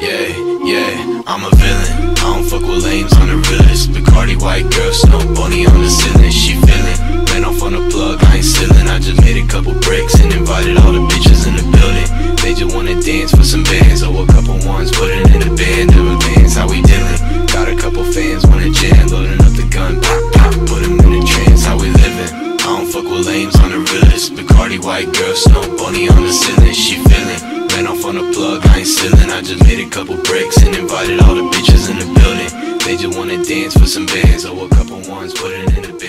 Yeah, yeah, I'm a villain. I don't fuck with lames, I'm the realest. Bacardi white girl, snow bunny on the ceiling. She feeling. Ran off on the plug, I ain't stealing. I just made a couple breaks and invited all the bitches in the building. They just wanna dance for some bands. Oh, a couple ones, put it in the band. Never bands, how we dealing? Got a couple fans, wanna jam. Loading up the gun, pop, pop, put 'em in the trance. How we living? I don't fuck with lames, on the realest. Bacardi white girl, snow bunny on the ceiling. She the plug, I ain't stealing. I just made a couple breaks and invited all the bitches in the building. They just wanna dance for some bands. Oh, a couple ones, put it in